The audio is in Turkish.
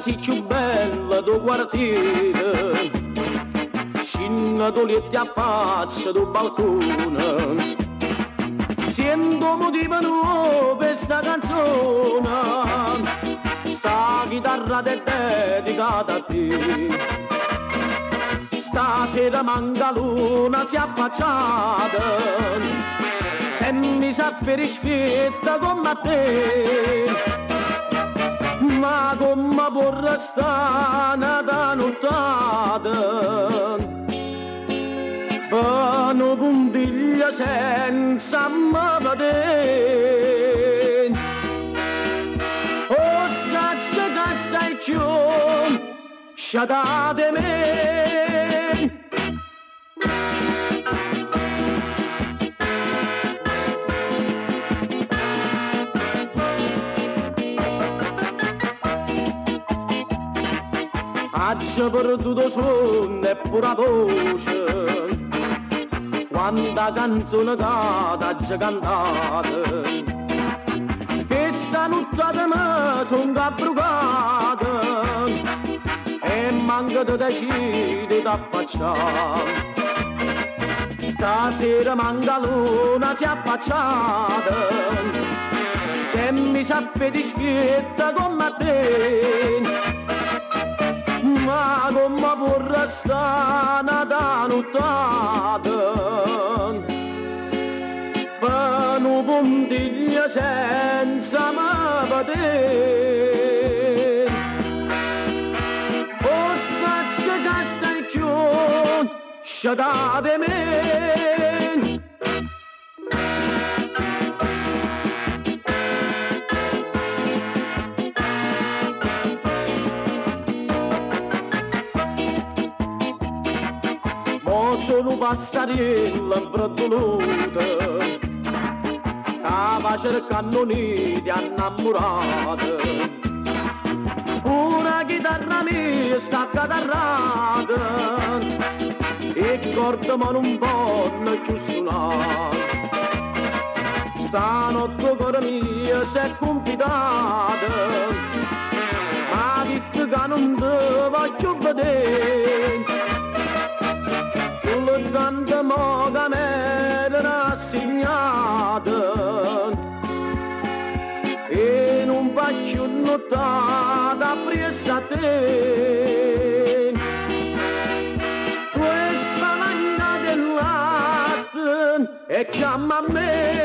sì più bella do quartiere Scinna dolietti a faccia do balcone. Sento motivo nuovo per sta canzone Sta chitarra è dedicata a te. Stasera manca luna si è affacciata. E mi sa per rispetta come a te ma come può restare da nottata. Pano puntiglia senza me vedere Oh, saccia che stai più sciatate me Faccia perduto sonno e pure voce Quanta canzone cata già cantate Che nottata me son caprugata E manca di decide da affacciare Stasera manca luna si per un puntiglio senza me vedere o saccia che sono passarella freddoluta che va cercando uniti innamorate una chitarra mia sta catarrata e corda ma non può più suonare stanotte cuore mia si è compitata ma detto che non ti voglio vedere derrotada, apriétate. Pues mañana de lo hacen, échame.